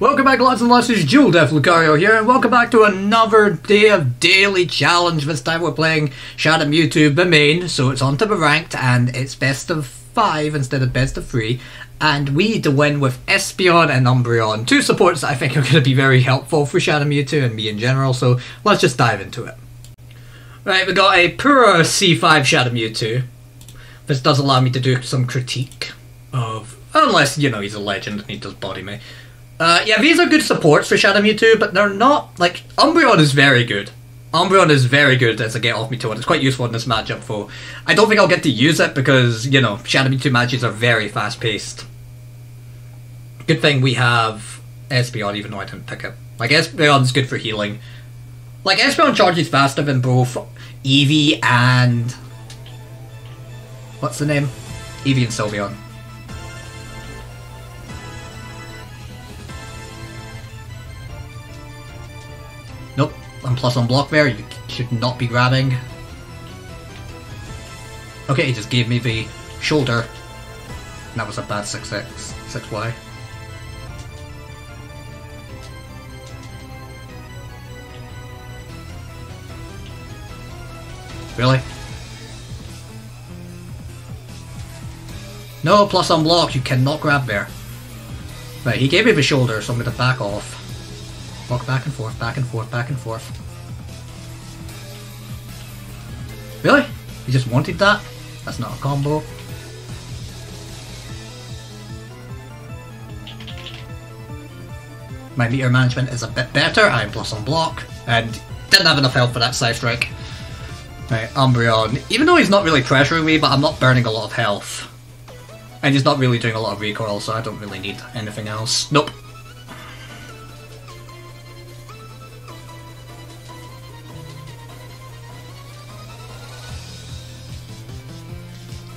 Welcome back, lots and lots. It's DualDEATHLucario here, and welcome back to another day of daily challenge. This time we're playing Shadow Mewtwo the main, so it's on to the ranked, and it's best of five instead of best of three. And we need to win with Espeon and Umbreon, two supports that I think are going to be very helpful for Shadow Mewtwo and me in general. So let's just dive into it. Right, we got a pure C5 Shadow Mewtwo. This does allow me to do some critique of, unless you know he's a legend and he does body me. Uh, yeah, these are good supports for Shadow Mewtwo, but they're not, like, Umbreon is very good. Umbreon is very good as a get off me to it. It's quite useful in this matchup, though. I don't think I'll get to use it because, you know, Shadow Mewtwo matches are very fast paced. Good thing we have Espeon, even though I didn't pick it. Like, Espeon's good for healing. Like, Espeon charges faster than both Eevee and. What's the name? Eevee and Sylveon. I'm plus on block there, you should not be grabbing. Okay, he just gave me the shoulder. That was a bad 6x, 6y. Really? No, plus on block, you cannot grab there. Right, he gave me the shoulder, so I'm gonna back off. Walk back and forth, back and forth, back and forth. Really? You just wanted that? That's not a combo. My meter management is a bit better. I'm plus on block. And didn't have enough health for that side strike. Right, Umbreon. Even though he's not really pressuring me, but I'm not burning a lot of health. And he's not really doing a lot of recoil, so I don't really need anything else. Nope.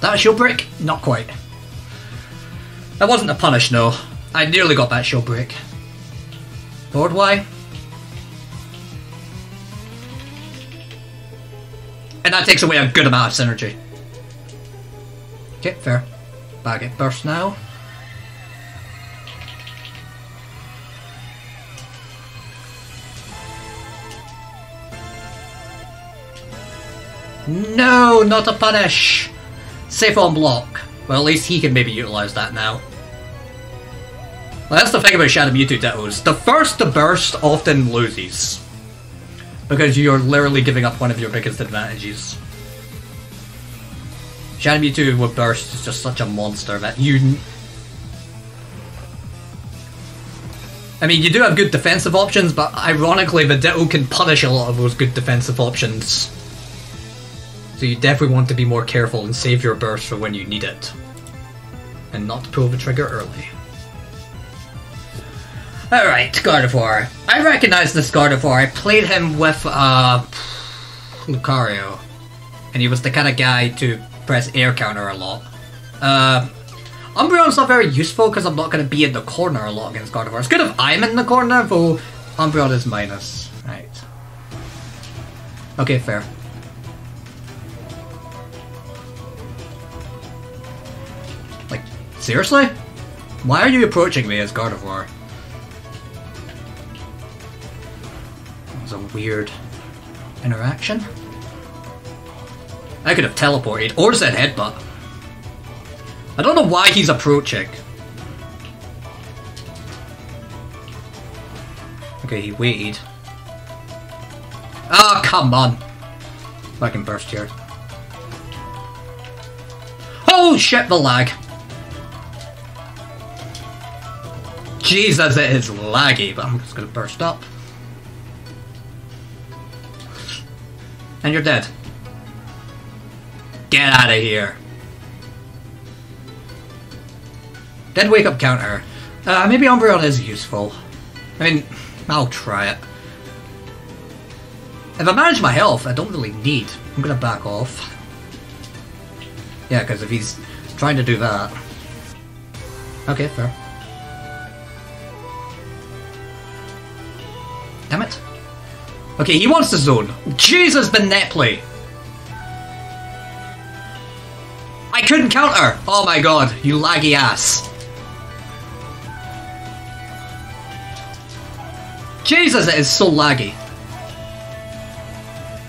That shield break? Not quite. That wasn't a punish, no. I nearly got that shield break. Board why? And that takes away a good amount of synergy. Okay, fair. Bag it burst now. No, not a punish! Safe on block. Well, at least he can maybe utilise that now. Well, that's the thing about Shadow Mewtwo Dittos. The first to burst often loses. Because you're literally giving up one of your biggest advantages. Shadow Mewtwo with burst is just such a monster that you... I mean, you do have good defensive options, but ironically the Ditto can punish a lot of those good defensive options. So you definitely want to be more careful and save your burst for when you need it. And not pull the trigger early. Alright, Gardevoir. I recognize this Gardevoir. I played him with, uh, Lucario. And he was the kind of guy to press air counter a lot. Uh, Umbreon's not very useful because I'm not going to be in the corner a lot against Gardevoir. It's good if I'm in the corner, though Umbreon is minus. Right. Okay, fair. Seriously? Why are you approaching me as Gardevoir? That was a weird interaction. I could have teleported or said headbutt. I don't know why he's approaching. Okay, he waited. Ah, oh, come on. I can burst here. Oh shit, the lag. Jesus, it is laggy, but I'm just gonna burst up. And you're dead. Get out of here. Dead wake up counter. Uh, maybe Umbreon is useful. I mean, I'll try it. If I manage my health, I don't really need. I'm gonna back off. Yeah, because if he's trying to do that... Okay, fair. Damn it. Okay, he wants the zone. Jesus, the net play! I couldn't counter! Oh my god, you laggy ass. Jesus, it is so laggy.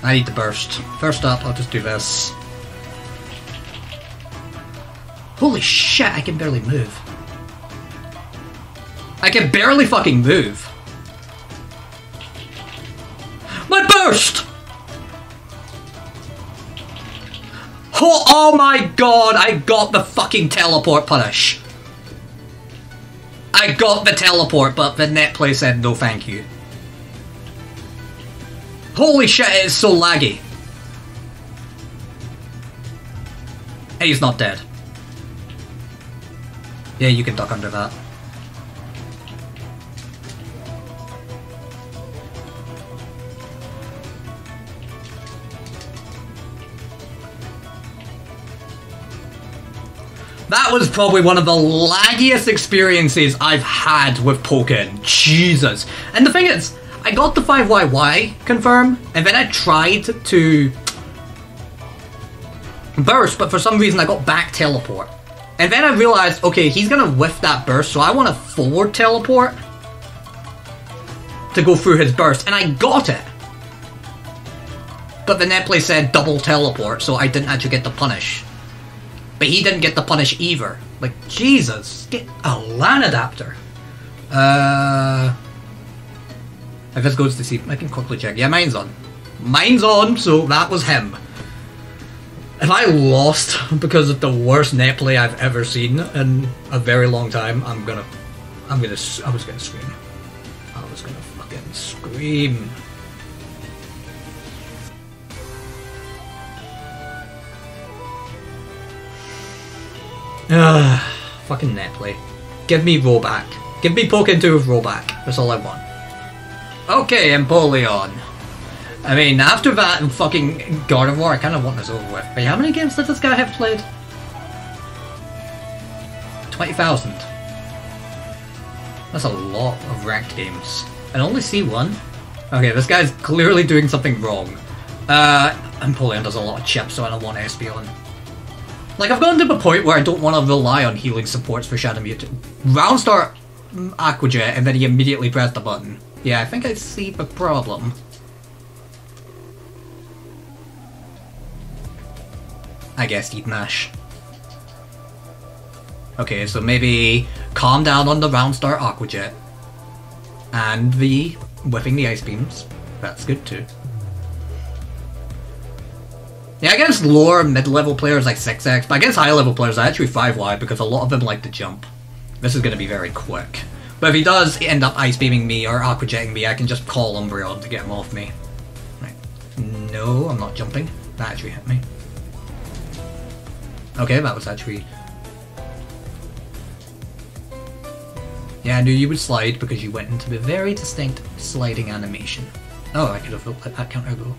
I need to burst. First up, I'll just do this. Holy shit, I can barely move. I can barely fucking move. Oh, oh my god, I got the fucking teleport punish. I got the teleport, but the netplay said no thank you. Holy shit, it is so laggy. Hey, he's not dead. Yeah, you can duck under that. That was probably one of the laggiest experiences I've had with Pokken. Jesus. And the thing is, I got the 5YY confirm, and then I tried to burst, but for some reason I got back teleport. And then I realized, okay, he's gonna whiff that burst, so I want a forward teleport to go through his burst, and I got it. But the netplay said double teleport, so I didn't actually get the punish. But he didn't get the punish either. Like, Jesus, get a LAN adapter. Uh, if this goes to see, I can quickly check. Yeah, mine's on. Mine's on, so that was him. If I lost because of the worst net play I've ever seen in a very long time, I'm gonna, I'm gonna, I was gonna scream. I was gonna fucking scream. Ugh, fucking net play. Give me rollback. Give me Pokken 2 with rollback. That's all I want. Okay, Empoleon. I mean, after that and fucking Gardevoir, I kind of want this over with. But how many games did this guy have played? 20,000. That's a lot of ranked games. And only see one? Okay, this guy's clearly doing something wrong. Uh, Empoleon does a lot of chips, so I don't want Espeon. Like, I've gotten to the point where I don't want to rely on healing supports for Shadow Mewtwo. Round start mm, Aqua Jet, and then he immediately pressed the button. Yeah, I think I see the problem. I guess he'd mash. Okay, so maybe calm down on the round start Aqua Jet. And the whipping the ice beams. That's good too. Yeah, against lower mid-level players like 6x, but against high-level players I actually 5 wide because a lot of them like to jump. This is going to be very quick. But if he does end up ice beaming me or aqua jetting me, I can just call Umbreon to get him off me. Right. No, I'm not jumping. That actually hit me. Okay, that was actually... Yeah, I knew you would slide because you went into the very distinct sliding animation. Oh, I could have let that counter go.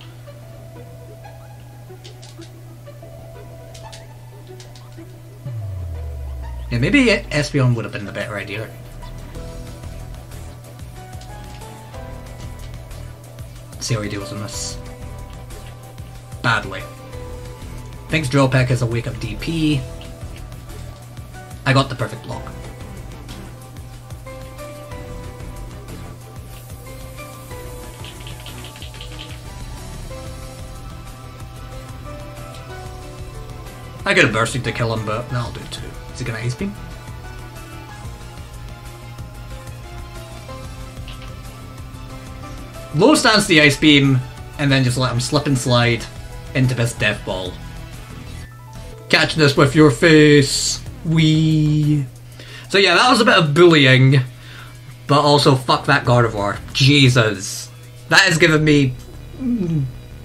Yeah, maybe Espeon would have been the better idea. See how he deals with this. Badly. Thanks Drill Peck as a wake up DP. I got the perfect block. I could have bursted to kill him, but that'll do too. Is he gonna ace beam? Low stance the ice beam, and then just let him slip and slide into this death ball. Catch this with your face. Wee. So yeah, that was a bit of bullying, but also fuck that Gardevoir. Jesus. That has given me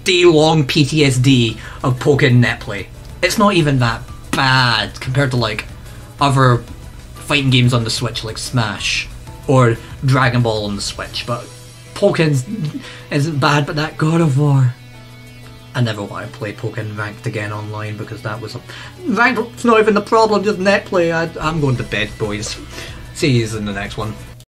day-long PTSD of Pokken netplay. It's not even that bad compared to like other fighting games on the Switch like Smash or Dragon Ball on the Switch, but Pokken's isn't bad, but that Gardevoir. I never want to play Pokken Ranked again online because that was a... Ranked's not even the problem, just net play. I, I'm going to bed, boys. See you in the next one.